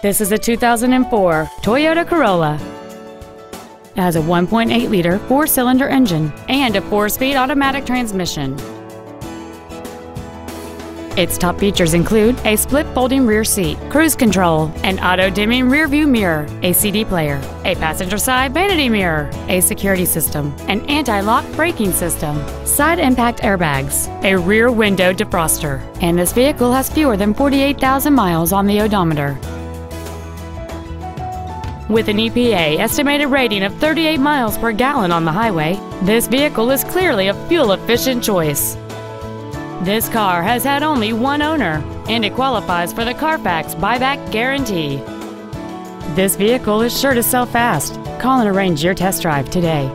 This is a 2004 Toyota Corolla. It has a 1.8 liter four cylinder engine and a four speed automatic transmission. Its top features include a split folding rear seat, cruise control, an auto dimming rear view mirror, a CD player, a passenger side vanity mirror, a security system, an anti lock braking system, side impact airbags, a rear window defroster, and this vehicle has fewer than 48,000 miles on the odometer. With an EPA estimated rating of 38 miles per gallon on the highway, this vehicle is clearly a fuel efficient choice. This car has had only one owner, and it qualifies for the Carfax buyback guarantee. This vehicle is sure to sell fast. Call and arrange your test drive today.